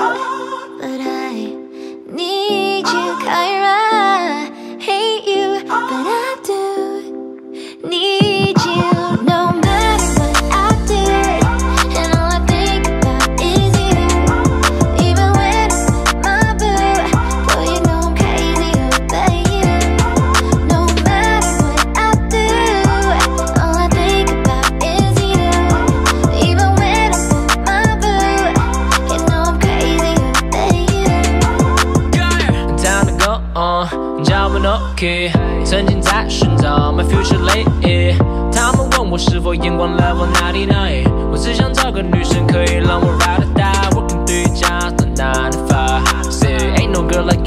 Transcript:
Oh. lucky，曾经在寻找 my future lady，他们问我是否眼光 level ninety nine，我只想找个女生可以让我 ride or die，working three jobs the nine to five，say ain't no girl like